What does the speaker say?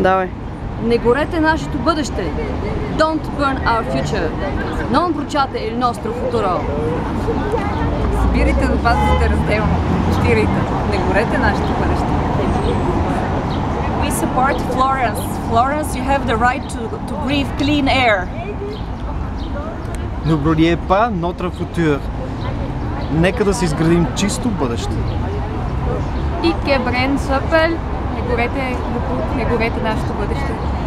Давай. Не горете нашето бъдеще. Don't burn our future. Non bruciate il nostro futuro. Събирайте отпадъците разделно. Стирайте. Не горете нашето бъдеще. We support Florence. Florence, you have the right to, to breathe clean air. N'oubliez pas notre futur. Нека да си изградим чисто бъдеще. И кебрен съпел. Горете, не горете нашето бъдеще.